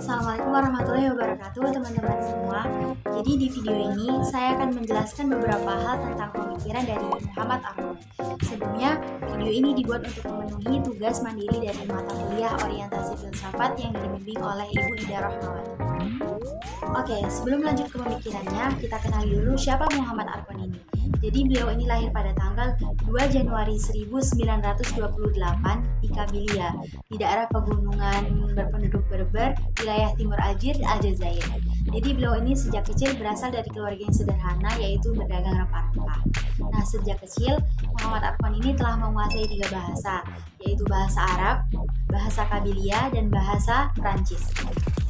Assalamualaikum warahmatullahi wabarakatuh teman-teman semua. Jadi di video ini saya akan menjelaskan beberapa hal tentang pemikiran dari Muhammad Arun Sebelumnya video ini dibuat untuk memenuhi tugas mandiri dari mata kuliah orientasi filsafat yang dibimbing oleh Ibu Ida Rahmawati. Oke sebelum lanjut ke pemikirannya kita kenali dulu siapa Muhammad Arun ini jadi beliau ini lahir pada tanggal 2 Januari 1928 di Kabilia, di daerah pegunungan berpenduduk Berber, wilayah timur Aljir, Aljazair. Jadi beliau ini sejak kecil berasal dari keluarga yang sederhana yaitu berdagang rempah-rempah. Nah, sejak kecil Muhammad Arfan ini telah menguasai tiga bahasa, yaitu bahasa Arab, bahasa Kabilia, dan bahasa Prancis.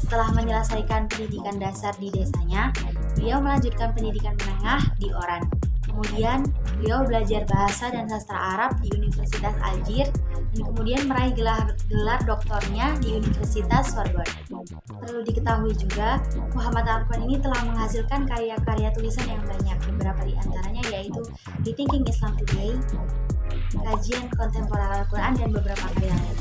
Setelah menyelesaikan pendidikan dasar di desanya, beliau melanjutkan pendidikan menengah di Oran. Kemudian beliau belajar bahasa dan sastra Arab di Universitas Algier dan kemudian meraih gelar, gelar doktornya di Universitas Sorbonne. Perlu diketahui juga, Muhammad Arfan ini telah menghasilkan karya-karya tulisan yang banyak, beberapa di antaranya yaitu Rethinking Islam Today, kajian kontemporer Al-Quran, dan beberapa karya lain.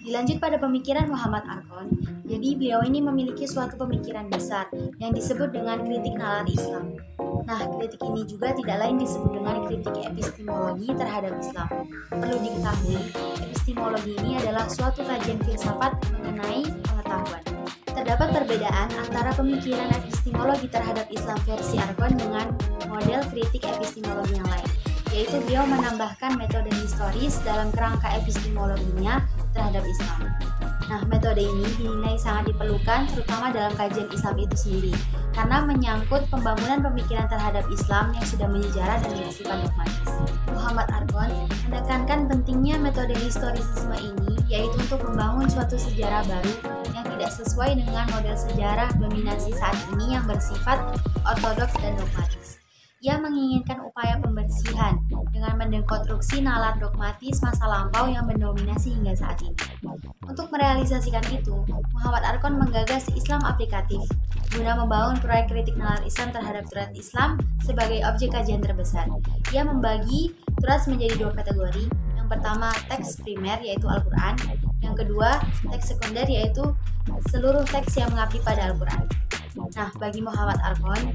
Dilanjut pada pemikiran Muhammad Arkon, jadi beliau ini memiliki suatu pemikiran besar yang disebut dengan kritik nalar Islam. Nah, kritik ini juga tidak lain disebut dengan kritik epistemologi terhadap Islam. Perlu diketahui, epistemologi ini adalah suatu kajian filsafat mengenai pengetahuan. Terdapat perbedaan antara pemikiran epistemologi terhadap Islam versi Argon dengan model kritik epistemologi yang lain, yaitu beliau menambahkan metode historis dalam kerangka epistemologinya terhadap Islam. Nah, metode ini dinilai sangat diperlukan terutama dalam kajian Islam itu sendiri karena menyangkut pembangunan pemikiran terhadap Islam yang sudah menyejarah dan bersifat dogmatis. Muhammad Argon menekankan pentingnya metode historisisme ini yaitu untuk membangun suatu sejarah baru yang tidak sesuai dengan model sejarah dominasi saat ini yang bersifat ortodoks dan dogmatis. Ia menginginkan upaya pembersihan dengan mendekonstruksi nalar dogmatis masa lampau yang mendominasi hingga saat ini. Untuk merealisasikan itu, Muhammad Arkon menggagas Islam aplikatif guna membangun proyek kritik nalar Islam terhadap Turas Islam sebagai objek kajian terbesar. Ia membagi Turas menjadi dua kategori. Yang pertama, teks primer yaitu Al-Quran. Yang kedua, teks sekunder yaitu seluruh teks yang mengabdi pada Al-Quran. Nah, bagi Muhammad Arkon,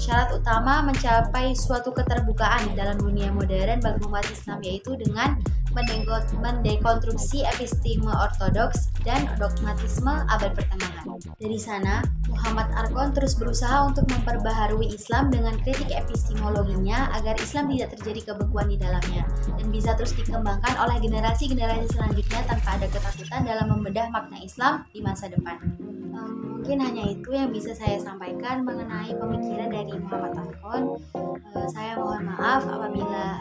syarat utama mencapai suatu keterbukaan dalam dunia modern bagi umat Islam yaitu dengan mendekonstruksi episteme ortodoks dan dogmatisme abad pertengahan. Dari sana, Muhammad Arkon terus berusaha untuk memperbaharui Islam dengan kritik epistemologinya agar Islam tidak terjadi kebekuan di dalamnya dan bisa terus dikembangkan oleh generasi-generasi selanjutnya tanpa ada ketakutan dalam membedah makna Islam di masa depan. Mungkin hanya itu yang bisa saya sampaikan mengenai pemikiran dari Muhammad Arkon. Uh, saya mohon maaf apabila